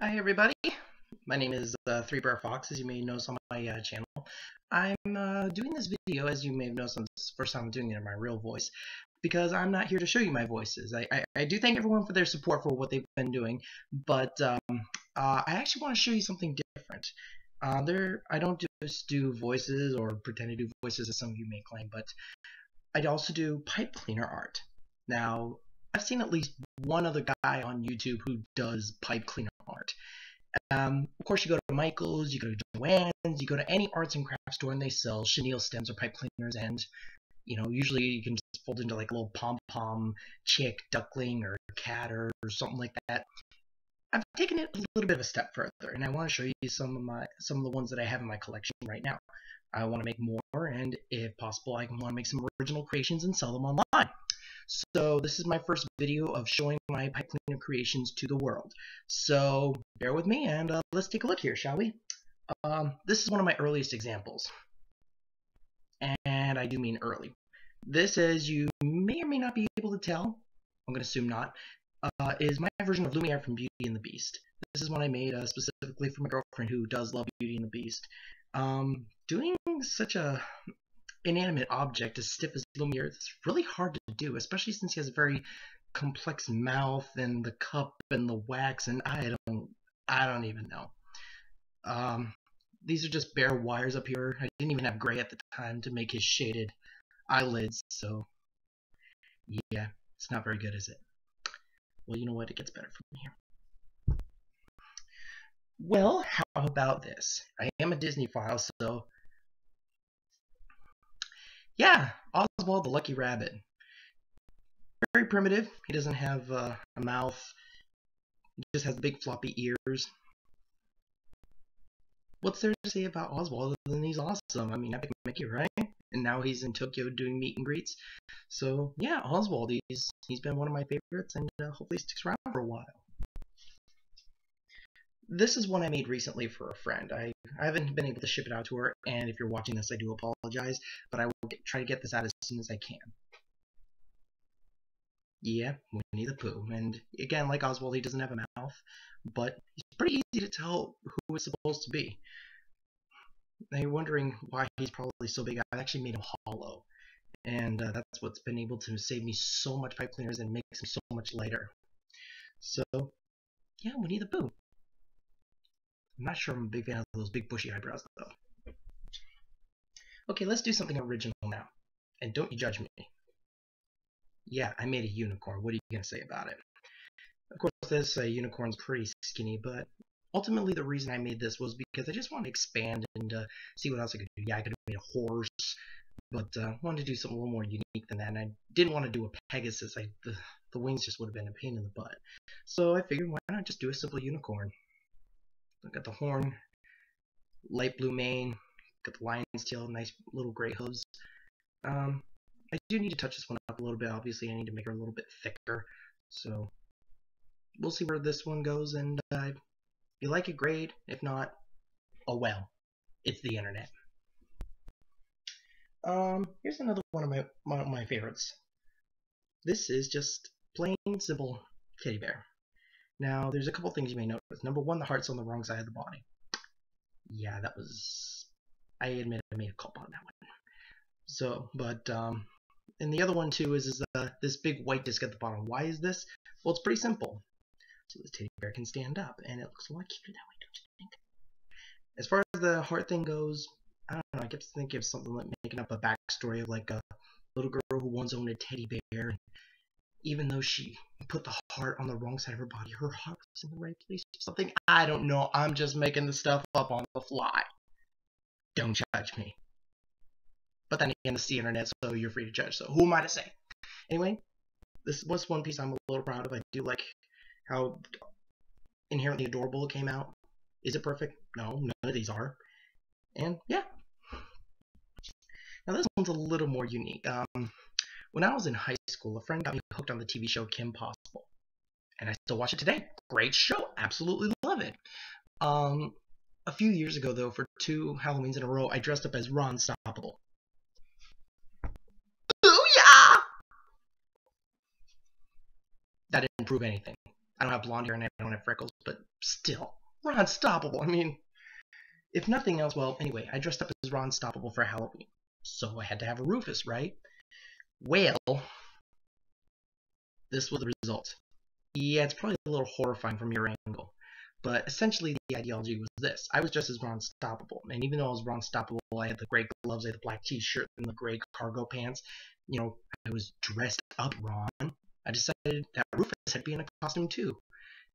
Hi everybody, my name is uh, Three Brer Fox, as you may notice on my uh, channel. I'm uh, doing this video, as you may have noticed, first time I'm doing it in my real voice, because I'm not here to show you my voices. I, I, I do thank everyone for their support for what they've been doing, but um, uh, I actually want to show you something different. Uh, there, I don't just do voices or pretend to do voices, as some of you may claim, but I also do pipe cleaner art. Now, I've seen at least one other guy on YouTube who does pipe cleaner art. Um, of course, you go to Michael's, you go to Joann's, you go to any arts and crafts store, and they sell chenille stems or pipe cleaners. And you know, usually you can just fold into like a little pom pom chick, duckling, or cat, or, or something like that. I've taken it a little bit of a step further, and I want to show you some of my some of the ones that I have in my collection right now. I want to make more, and if possible, I want to make some original creations and sell them online. So this is my first video of showing my pipe cleaner creations to the world. So bear with me and uh, let's take a look here, shall we? Um, this is one of my earliest examples. And I do mean early. This, as you may or may not be able to tell, I'm going to assume not, uh, is my version of Lumiere from Beauty and the Beast. This is one I made uh, specifically for my girlfriend who does love Beauty and the Beast. Um, doing such a inanimate object as stiff as Lumiere, it's really hard to do, especially since he has a very complex mouth and the cup and the wax, and I don't, I don't even know. Um, these are just bare wires up here. I didn't even have gray at the time to make his shaded eyelids, so yeah, it's not very good, is it? Well, you know what? It gets better from here. Well, how about this? I am a Disneyphile, so yeah, Oswald the Lucky Rabbit. Very primitive. He doesn't have uh, a mouth. He just has big floppy ears. What's there to say about Oswald other than he's awesome? I mean, Epic Mickey, right? And now he's in Tokyo doing meet and greets. So yeah, Oswald, he's he's been one of my favorites, and uh, hopefully sticks around for a while. This is one I made recently for a friend. I, I haven't been able to ship it out to her, and if you're watching this, I do apologize, but I will get, try to get this out as soon as I can. Yeah, Winnie the Pooh. And again, like Oswald, he doesn't have a mouth, but he's pretty easy to tell who it's supposed to be. Now you're wondering why he's probably so big. I actually made him hollow, and uh, that's what's been able to save me so much pipe cleaners and makes him so much lighter. So, yeah, Winnie the Pooh. I'm not sure I'm a big fan of those big bushy eyebrows, though. Okay, let's do something original now. And don't you judge me. Yeah, I made a unicorn. What are you going to say about it? Of course, this uh, unicorn's pretty skinny, but ultimately the reason I made this was because I just wanted to expand and uh, see what else I could do. Yeah, I could have made a horse, but uh, wanted to do something a little more unique than that, and I didn't want to do a Pegasus. I, the, the wings just would have been a pain in the butt. So I figured, why not just do a simple unicorn? Got the horn, light blue mane, got the lion's tail, nice little gray hooves. Um, I do need to touch this one up a little bit. Obviously, I need to make her a little bit thicker. So we'll see where this one goes. And uh, if you like it, great. If not, oh well. It's the internet. Um, here's another one of my of my favorites. This is just plain simple teddy bear. Now, there's a couple things you may notice. Number one, the heart's on the wrong side of the body. Yeah, that was... I admit I made a call on that one. So, but, um, and the other one too is, is uh, this big white disc at the bottom. Why is this? Well, it's pretty simple. So this teddy bear can stand up, and it looks a lot cuter that way, don't you think? As far as the heart thing goes, I don't know. I kept thinking of something like making up a backstory of like a little girl who once owned a teddy bear, even though she put the heart on the wrong side of her body, her heart was in the right place or something. I don't know. I'm just making the stuff up on the fly. Don't judge me. But then again, it's the internet, so you're free to judge. So who am I to say? Anyway, this was one piece I'm a little proud of. I do like how inherently adorable it came out. Is it perfect? No, none of these are. And yeah. Now this one's a little more unique. Um, when I was in high school, a friend got me hooked on the TV show Kim Possible. And I still watch it today. Great show. Absolutely love it. Um, a few years ago, though, for two Halloweens in a row, I dressed up as Ron Stoppable. Booyah! That didn't prove anything. I don't have blonde hair and I don't have freckles, but still, Ron Stoppable. I mean, if nothing else, well, anyway, I dressed up as Ron Stoppable for Halloween, so I had to have a Rufus, right? Well, this was the result. Yeah, it's probably a little horrifying from your angle, but essentially the ideology was this. I was just as Ron Stoppable, and even though I was Ron Stoppable, I had the gray gloves, I had the black t-shirt, and the gray cargo pants. You know, I was dressed up Ron. I decided that Rufus had to be in a costume too.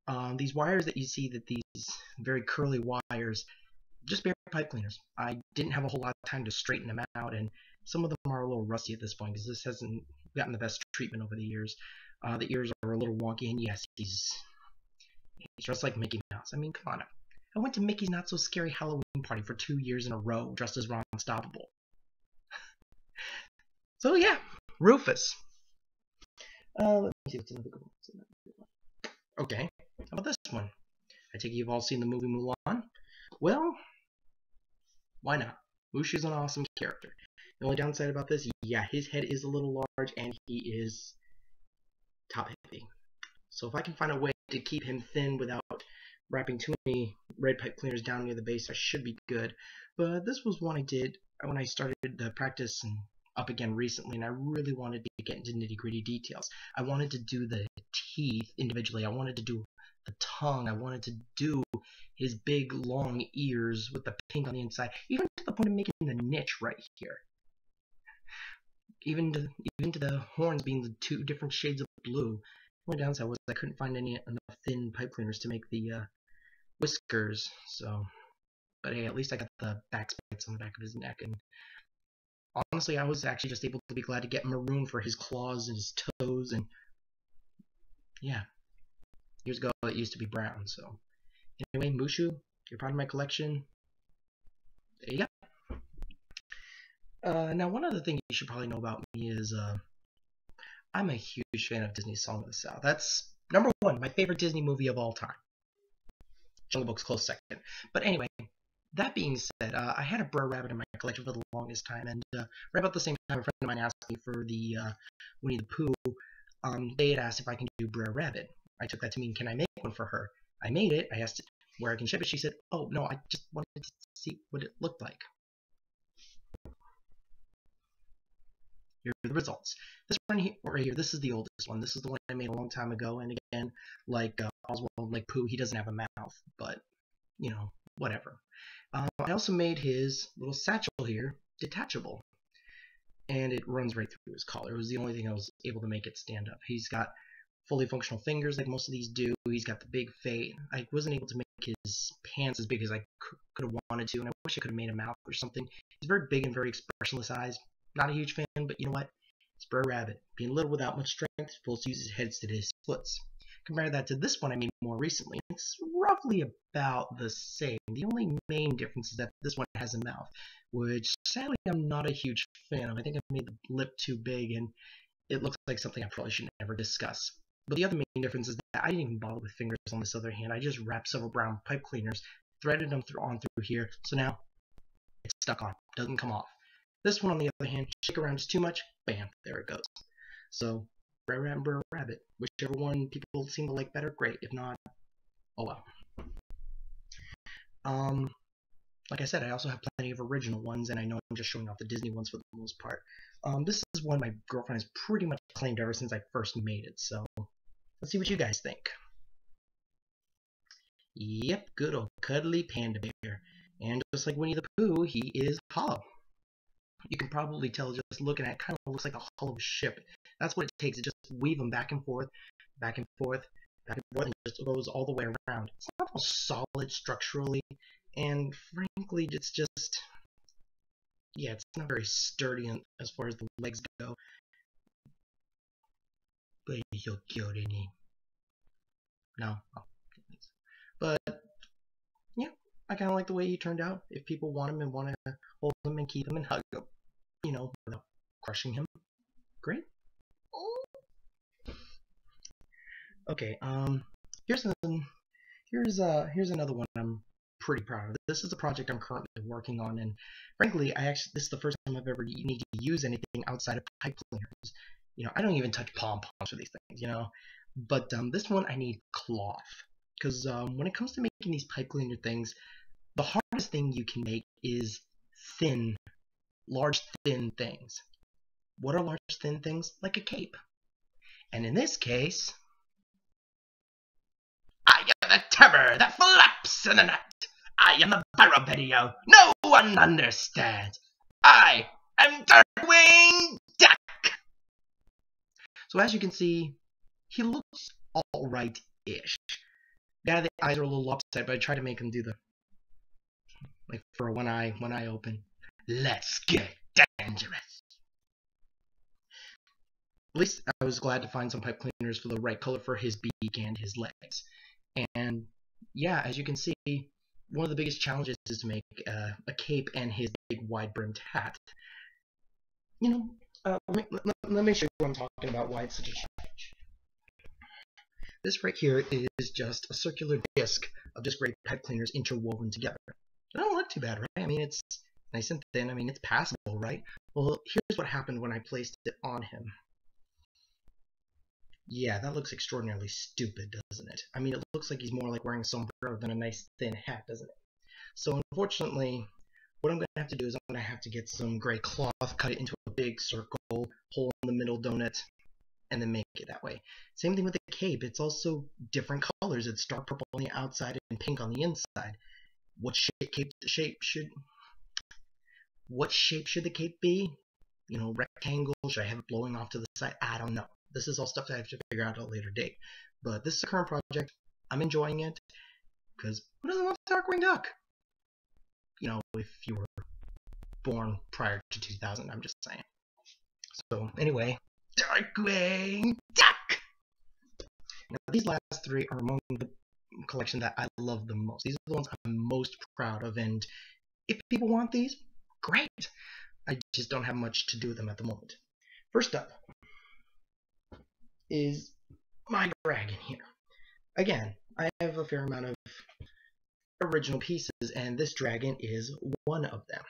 Um, these wires that you see, that these very curly wires, just bare pipe cleaners. I didn't have a whole lot of time to straighten them out, and some of them are a little rusty at this point because this hasn't gotten the best treatment over the years. Uh, the ears are a little wonky, and yes, he's, he's dressed like Mickey Mouse. I mean, come on. I went to Mickey's Not So Scary Halloween party for two years in a row, dressed as Ron Unstoppable. so yeah, Rufus. Uh, let me see what's another good one. Okay, how about this one? I take it you've all seen the movie Mulan. Well, why not? Mushu's an awesome character. The only downside about this, yeah, his head is a little large and he is top heavy. So if I can find a way to keep him thin without wrapping too many red pipe cleaners down near the base, I should be good. But this was one I did when I started the practice and up again recently, and I really wanted to get into nitty gritty details. I wanted to do the teeth individually. I wanted to do the tongue. I wanted to do his big long ears with the pink on the inside, even to the point of making the niche right here. Even to even to the horns being the two different shades of blue. The only downside was I couldn't find any enough thin pipe cleaners to make the uh, whiskers. So, but hey, at least I got the back spikes on the back of his neck. And honestly, I was actually just able to be glad to get maroon for his claws and his toes. And yeah, years ago it used to be brown. So anyway, Mushu, you're part of my collection. There you go. Uh, now, one other thing you should probably know about me is uh, I'm a huge fan of Disney's Song of the South. That's number one, my favorite Disney movie of all time. Jungle Book's close second. But anyway, that being said, uh, I had a Brer Rabbit in my collection for the longest time, and uh, right about the same time, a friend of mine asked me for the uh, Winnie the Pooh. Um, they had asked if I can do Brer Rabbit. I took that to mean, can I make one for her? I made it. I asked where I can ship it. She said, oh, no, I just wanted to see what it looked like. Here are the results. This one here, right here, this is the oldest one. This is the one I made a long time ago. And again, like uh, Oswald, like Pooh, he doesn't have a mouth, but you know, whatever. Uh, I also made his little satchel here detachable, and it runs right through his collar. It was the only thing I was able to make it stand up. He's got fully functional fingers like most of these do. He's got the big face. I wasn't able to make his pants as big as I could have wanted to, and I wish I could have made a mouth or something. He's very big and very expressionless eyes. Not a huge fan, but you know what? It's Brer Rabbit. Being little without much strength, supposed to use his head instead of his foots. Compare that to this one I made more recently. It's roughly about the same. The only main difference is that this one has a mouth, which sadly I'm not a huge fan of. I think I made the lip too big and it looks like something I probably shouldn't ever discuss. But the other main difference is that I didn't even bother with fingers on this other hand. I just wrapped several brown pipe cleaners, threaded them through on through here, so now it's stuck on, doesn't come off. This one, on the other hand, shake around too much, bam, there it goes. So, Rabbit, Rabbit, whichever one people seem to like better, great. If not, oh well. Um, like I said, I also have plenty of original ones, and I know I'm just showing off the Disney ones for the most part. Um, this is one my girlfriend has pretty much claimed ever since I first made it, so let's see what you guys think. Yep, good old cuddly panda bear. And just like Winnie the Pooh, he is hollow you can probably tell just looking at it, kind of looks like a hollow ship. That's what it takes. It just weave them back and forth, back and forth, back and forth, and just goes all the way around. It's not all solid structurally, and frankly, it's just, yeah, it's not very sturdy as far as the legs go. But so cute? No. Oh, but, I kind of like the way he turned out. If people want him and want to hold him and keep him and hug him, you know, without crushing him. Great. Okay, um, here's an, here's uh here's another one I'm pretty proud of. This is a project I'm currently working on, and frankly, I actually this is the first time I've ever need to use anything outside of pipe cleaners. You know, I don't even touch pom poms for these things. You know, But um, this one I need cloth because um, when it comes to making these pipe cleaner things, the hardest thing you can make is thin, large thin things. What are large thin things? Like a cape. And in this case, I am the terror that flaps in the night. I am the barrow video no one understands. I am Darkwing Duck. So as you can see, he looks alright-ish. Yeah, the eyes are a little upset, but I try to make him do the for one eye, one eye open. Let's get dangerous. At least I was glad to find some pipe cleaners for the right color for his beak and his legs. And yeah, as you can see, one of the biggest challenges is to make uh, a cape and his big wide-brimmed hat. You know, uh, let, me, let, me show you what I'm talking about, why it's such a challenge. This right here is just a circular disc of just gray pipe cleaners interwoven together. Don't too bad, right? I mean, it's nice and thin. I mean, it's passable, right? Well, here's what happened when I placed it on him. Yeah, that looks extraordinarily stupid, doesn't it? I mean, it looks like he's more like wearing a sombrero than a nice thin hat, doesn't it? So unfortunately, what I'm going to have to do is I'm going to have to get some gray cloth, cut it into a big circle, hole in the middle donut, and then make it that way. Same thing with the cape. It's also different colors. It's dark purple on the outside and pink on the inside. What shape, shape should what shape should the cape be? You know, rectangle? Should I have it blowing off to the side? I don't know. This is all stuff that I have to figure out at a later date. But this is a current project. I'm enjoying it because who doesn't love Darkwing Duck? You know, if you were born prior to 2000, I'm just saying. So anyway, Darkwing Duck. Now these last three are among the collection that I love the most. These are the ones I'm most proud of, and if people want these, great. I just don't have much to do with them at the moment. First up, is my dragon here. Again, I have a fair amount of original pieces, and this dragon is one of them.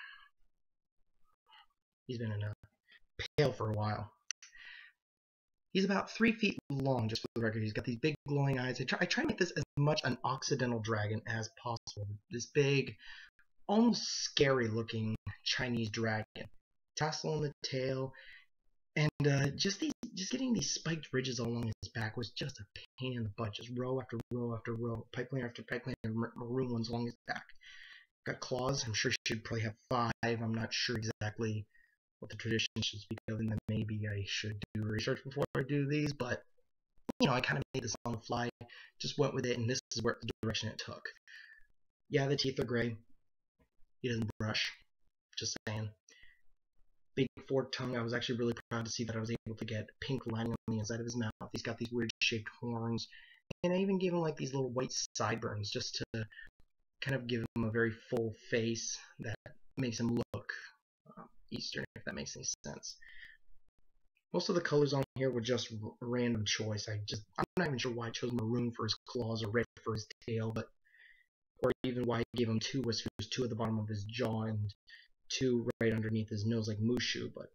He's been in a pail for a while. He's about three feet long, just for the record. He's got these big glowing eyes. I try, I try to make this as much an Occidental dragon as possible. This big, almost scary looking Chinese dragon. Tassel on the tail, and uh, just these, just getting these spiked ridges along his back was just a pain in the butt. Just row after row after row, pipe cleaner after pipe cleaner, maroon ones along his back. Got claws. I'm sure she'd probably have five. I'm not sure exactly what the tradition should speak of, and then maybe I should do research before I do these. But you know, I kind of made this on the fly. Just went with it, and this is where the direction it took. Yeah, the teeth are gray. He doesn't brush. Just saying big forked tongue. I was actually really proud to see that I was able to get pink lining on the inside of his mouth. He's got these weird shaped horns. And I even gave him like these little white sideburns just to kind of give him a very full face that makes him look uh, Eastern, if that makes any sense. Most of the colors on here were just random choice. I just I'm not even sure why I chose maroon for his claws or red for his tail, but or even why I gave him two whiskers, two at the bottom of his jaw and two right underneath his nose like Mushu, but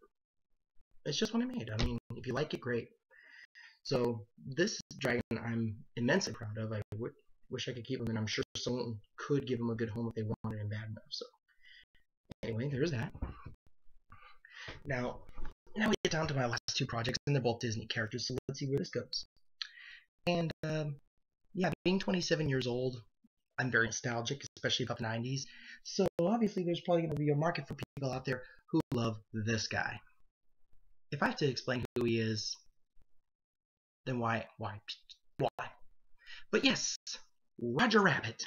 it's just what I made. I mean, if you like it, great. So this dragon I'm immensely proud of. I wish I could keep him, and I'm sure someone could give him a good home if they wanted him bad enough. So anyway, there's that. Now, now we get down to my last two projects, and they're both Disney characters. So let's see where this goes. And um, yeah, being 27 years old, I'm very nostalgic, especially about the 90s. So obviously there's probably going to be a market for people out there who love this guy. If I have to explain who he is, then why, why, why? But yes, Roger Rabbit.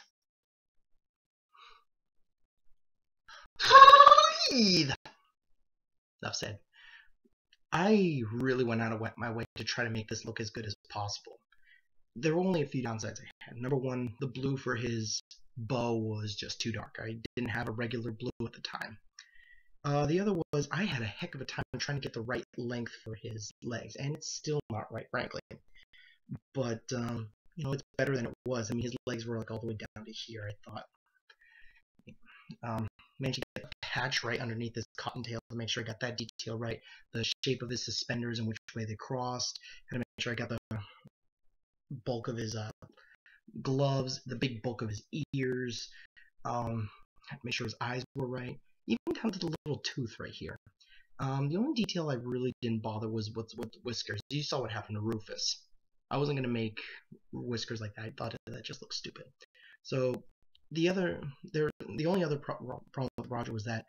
Breathe! Enough said. I really went out of my way to try to make this look as good as possible there were only a few downsides I had. Number one, the blue for his bow was just too dark. I didn't have a regular blue at the time. Uh, the other was I had a heck of a time trying to get the right length for his legs, and it's still not right, frankly. But um, you know, it's better than it was. I mean, his legs were like all the way down to here. I thought. Um, managed to get patch right underneath his cottontail to make sure I got that detail right. The shape of his suspenders and which way they crossed. Had to make sure I got the bulk of his uh, gloves, the big bulk of his ears. Um, make sure his eyes were right, even down to the little tooth right here. Um, the only detail I really didn't bother was with, with whiskers. You saw what happened to Rufus. I wasn't gonna make whiskers like that. I thought that just looked stupid. So the other, there, the only other pro problem with Roger was that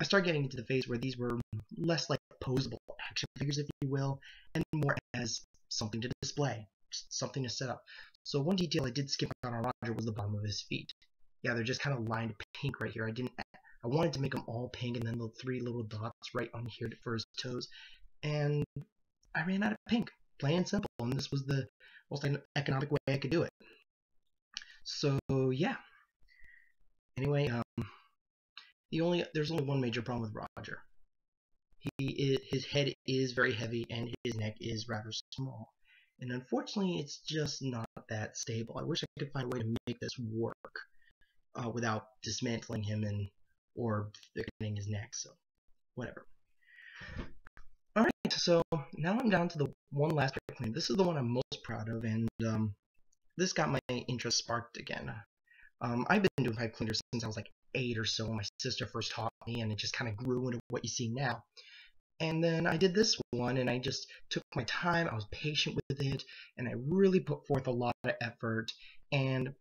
I started getting into the phase where these were less like posable action figures, if you will, and more as something to display, something to set up. So one detail I did skip out on Roger was the bottom of his feet. Yeah, they're just kind of lined pink right here. I didn't. I wanted to make them all pink, and then the three little dots right on here for his toes, and I ran out of pink, plain and simple. And this was the most economic way I could do it. So yeah. Anyway, um, the only there's only one major problem with Roger. He is, his head is very heavy and his neck is rather small. And unfortunately, it's just not that stable. I wish I could find a way to make this work uh, without dismantling him and or thickening his neck. So, whatever. All right, so now I'm down to the one last clean. This is the one I'm most proud of, and um, this got my interest sparked again. Um, I've been doing pipe cleaners since I was like eight or so. My sister first taught me, and it just kind of grew into what you see now. And then I did this one, and I just took my time. I was patient with it, and I really put forth a lot of effort. And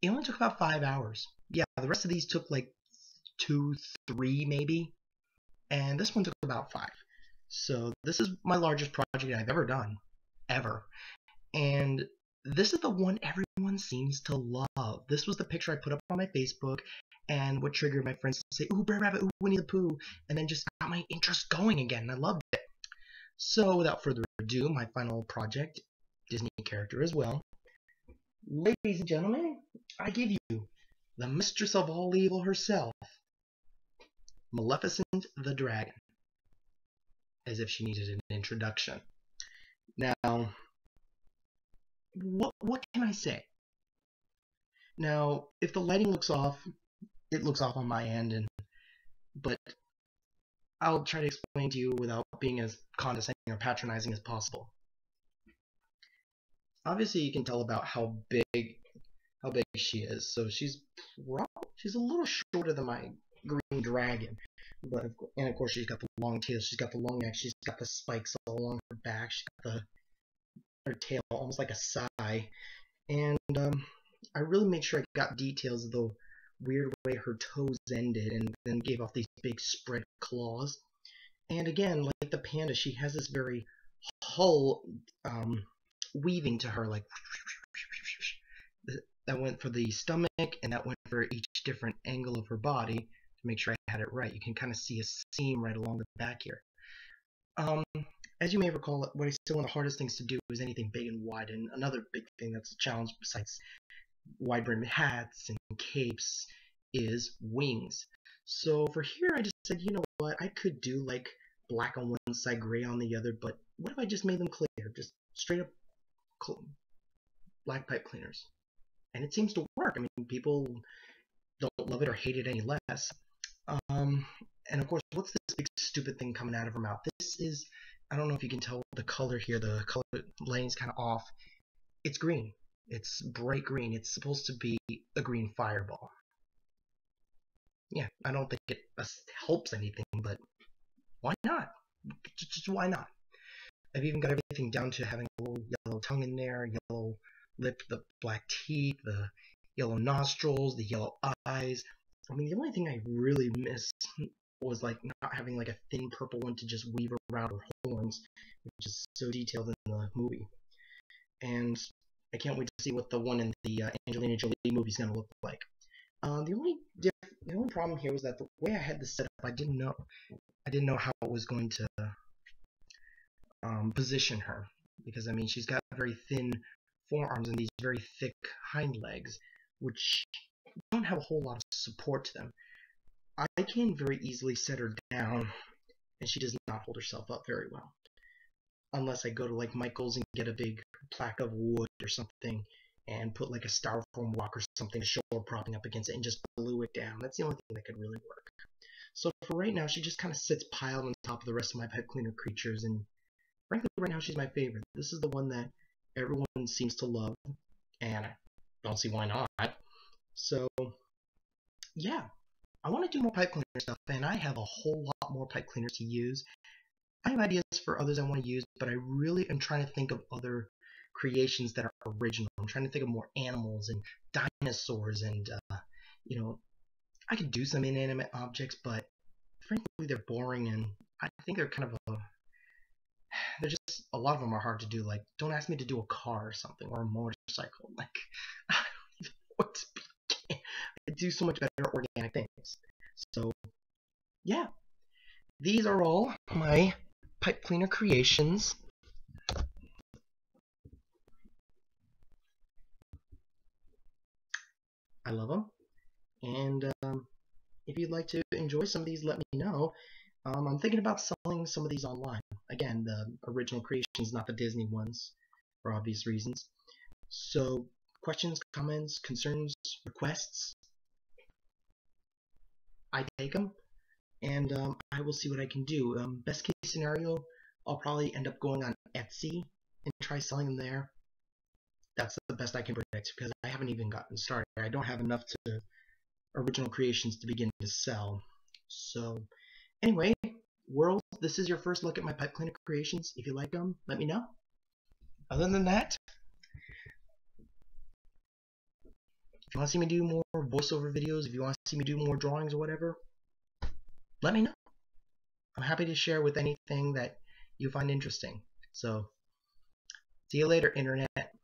it only took about five hours. Yeah, the rest of these took like two, three maybe, and this one took about five. So this is my largest project I've ever done, ever. And this is the one everyone seems to love. This was the picture I put up on my Facebook, and what triggered my friends to say, "Ooh, Brer Rabbit, ooh, Winnie the Pooh," and then just got my interest going again. I loved it. So, without further ado, my final project, Disney character as well. Ladies and gentlemen, I give you the mistress of all evil herself, Maleficent the Dragon. As if she needed an introduction. Now, what what can I say? Now, if the lighting looks off, it looks off on my end, and but I'll try to explain to you without being as condescending or patronizing as possible. Obviously, you can tell about how big how big she is. So she's she's a little shorter than my green dragon, but and of course she's got the long tail. She's got the long neck. She's got the spikes all along her back. She's got the her tail almost like a sigh. and um, I really made sure I got details of the weird way her toes ended, and then gave off these big spread claws. And again, like the panda, she has this very hull um, weaving to her, like that went for the stomach, and that went for each different angle of her body to make sure I had it right. You can kind of see a seam right along the back here. Um, as you may recall, what is still one of the hardest things to do is anything big and wide, and another big thing that's a challenge besides wide-brimmed hats and capes is wings. So for here, I just said, you know what, I could do like black on one side, gray on the other, but what if I just made them clear, just straight up black pipe cleaners? And it seems to work. I mean, people don't love it or hate it any less. Um, and of course, what's this big stupid thing coming out of her mouth? This is I don't know if you can tell the color here. The color is kind of off. It's green. It's bright green. It's supposed to be a green fireball. Yeah, I don't think it uh, helps anything, but why not? Just why not? I've even got everything down to having a little yellow tongue in there, yellow lip, the black teeth, the yellow nostrils, the yellow eyes. I mean, the only thing I really miss was like not having like a thin purple one to just weave around her horns, which is so detailed in the movie. And I can't wait to see what the one in the uh, Angelina Jolie movie is gonna look like. Uh, the only the only problem here was that the way I had this set up, I didn't know I didn't know how it was going to um, position her because I mean she's got very thin forearms and these very thick hind legs, which don't have a whole lot of support to them. I can very easily set her down, and she does not hold herself up very well. Unless I go to like Michael's and get a big plaque of wood or something and put like a styrofoam block or something show her propping up against it and just glue it down. That's the only thing that could really work. So for right now, she just kind of sits piled on top of the rest of my pipe cleaner creatures, and frankly, right now she's my favorite. This is the one that everyone seems to love, and I don't see why not. So, yeah, I want to do more pipe cleaner stuff, and I have a whole lot more pipe cleaners to use. I have ideas for others I want to use, but I really am trying to think of other creations that are original. I'm trying to think of more animals and dinosaurs, and uh, you know, I could do some inanimate objects, but frankly, they're boring, and I think they're kind of a they're just a lot of them are hard to do. Like, don't ask me to do a car or something or a motorcycle. Like, I don't even know what to do so much better organic things. So, yeah, these are all my pipe cleaner creations. I love them. And um, if you'd like to enjoy some of these, let me know. Um, I'm thinking about selling some of these online. Again, the original creations, not the Disney ones, for obvious reasons. So, questions, comments, concerns, requests, I take them, and um, I will see what I can do. Um, best case scenario, I'll probably end up going on Etsy and try selling them there. That's the best I can predict because I haven't even gotten started. I don't have enough to original creations to begin to sell. So, anyway, world, this is your first look at my pipe cleaner creations. If you like them, let me know. Other than that, if you want to see me do more voiceover videos, if you want to see me do more drawings or whatever, let me know. I'm happy to share with anything that you find interesting. So, see you later, Internet.